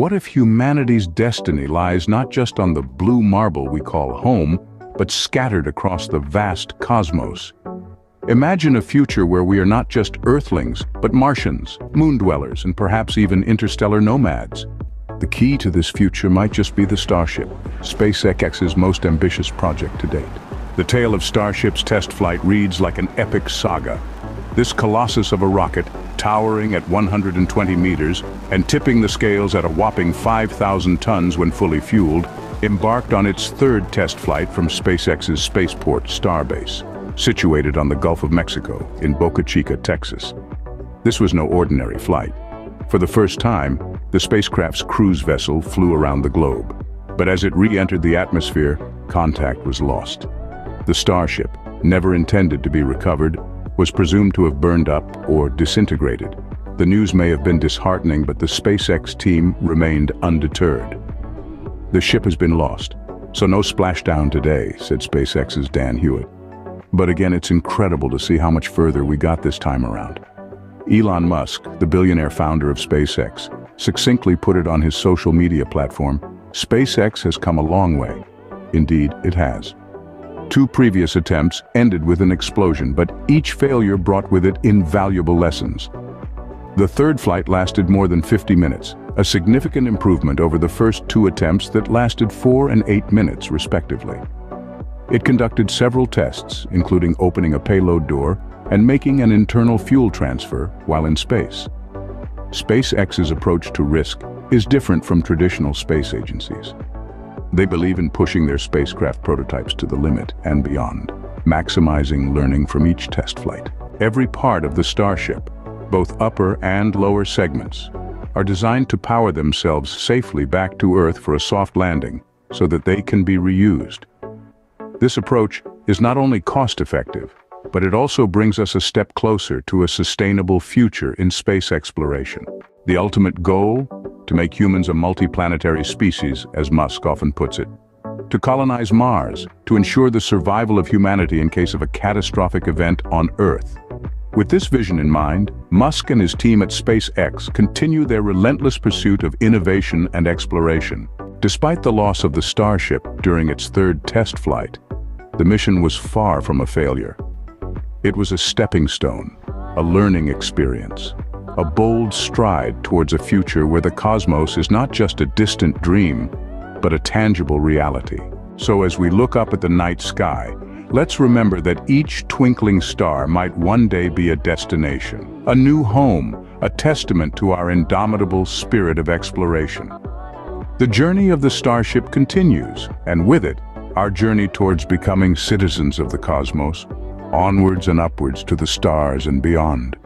What if humanity's destiny lies not just on the blue marble we call home, but scattered across the vast cosmos? Imagine a future where we are not just Earthlings, but Martians, moon dwellers, and perhaps even interstellar nomads. The key to this future might just be the Starship, SpaceX's most ambitious project to date. The tale of Starship's test flight reads like an epic saga. This colossus of a rocket, towering at 120 meters and tipping the scales at a whopping 5,000 tons when fully fueled, embarked on its third test flight from SpaceX's spaceport Starbase, situated on the Gulf of Mexico in Boca Chica, Texas. This was no ordinary flight. For the first time, the spacecraft's cruise vessel flew around the globe. But as it re-entered the atmosphere, contact was lost. The Starship, never intended to be recovered, was presumed to have burned up or disintegrated. The news may have been disheartening, but the SpaceX team remained undeterred. The ship has been lost, so no splashdown today, said SpaceX's Dan Huot. But again, it's incredible to see how much further we got this time around. Elon Musk, the billionaire founder of SpaceX, succinctly put it on his social media platform, SpaceX has come a long way. Indeed, it has. Two previous attempts ended with an explosion, but each failure brought with it invaluable lessons. The third flight lasted more than 50 minutes, a significant improvement over the first two attempts that lasted four and eight minutes, respectively. It conducted several tests, including opening a payload door and making an internal fuel transfer while in space. SpaceX's approach to risk is different from traditional space agencies. They believe in pushing their spacecraft prototypes to the limit and beyond, maximizing learning from each test flight. Every part of the Starship, both upper and lower segments, are designed to power themselves safely back to Earth for a soft landing so that they can be reused. This approach is not only cost-effective, but it also brings us a step closer to a sustainable future in space exploration. The ultimate goal? To make humans a multiplanetary species, as Musk often puts it. To colonize Mars, to ensure the survival of humanity in case of a catastrophic event on Earth. With this vision in mind, Musk and his team at SpaceX continue their relentless pursuit of innovation and exploration. Despite the loss of the Starship during its third test flight, the mission was far from a failure. It was a stepping stone, a learning experience, a bold stride towards a future where the cosmos is not just a distant dream, but a tangible reality. So as we look up at the night sky, let's remember that each twinkling star might one day be a destination, a new home, a testament to our indomitable spirit of exploration. The journey of the Starship continues, and with it, our journey towards becoming citizens of the cosmos, onwards and upwards to the stars and beyond.